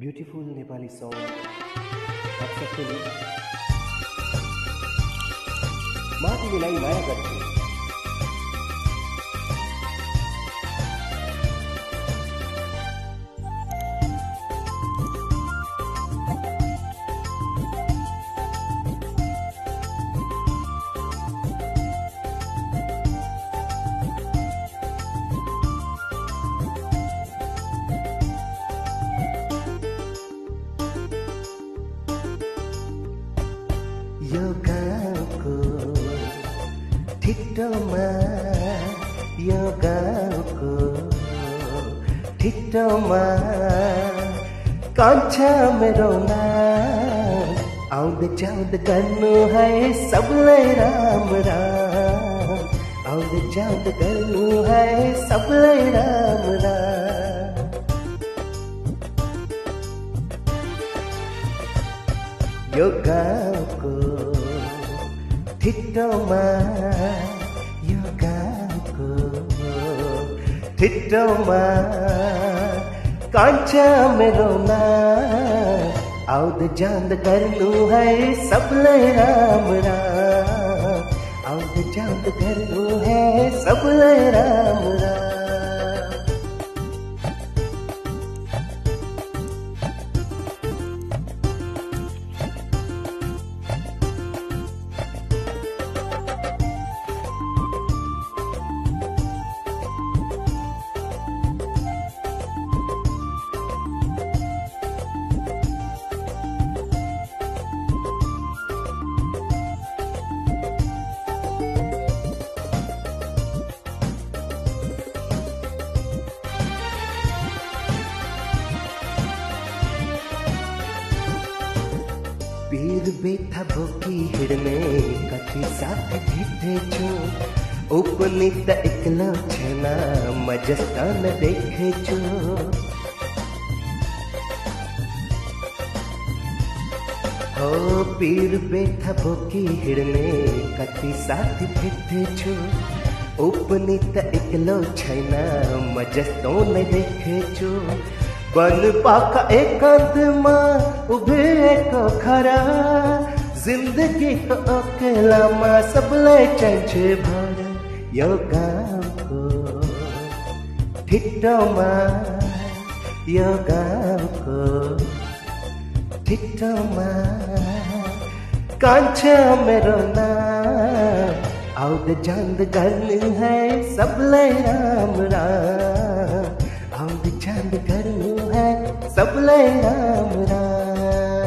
Beautiful Nepali song आप सबके माया गर्छु यो गाउँको ठिटोमा यो गाउँको ठिटोमा कान्छ मेरो नाम आउँदै जाउँदै गर्नु है सबलाई राम राम आउँदै जाउँदै गर्नु है सबलाई राम राम यो गाउँको ठिटोमा यो गाउँको ठिटोमा कान्छ मेरो नाम आउँद जाँद गर्नु है सबलाई राम राम आउँद जाँद गर्नु है सबलाई राम पीर बेथा बोकी हिड़ने कति साथ भेटेछु उपनी त एकलो छेना, मजस्तान देखेछु हो पीर बेथा बोकी हिड़ने कति साथ भेटेछु उपनी त एकलो छैना, मजस्तोन देखेछु बन पाका एकांतमा उभेको खरा। जिन्दगीको अकेलामा सबलाई चाहिन्छ भर। यो गाउँको ठिटोमा यो गाउँको ठिटोमा कान्छ मेरो नाम, आउँद जान्द गर्नु है सबलाई राम राम। चाँद चाँद करो है सब ले राम राम।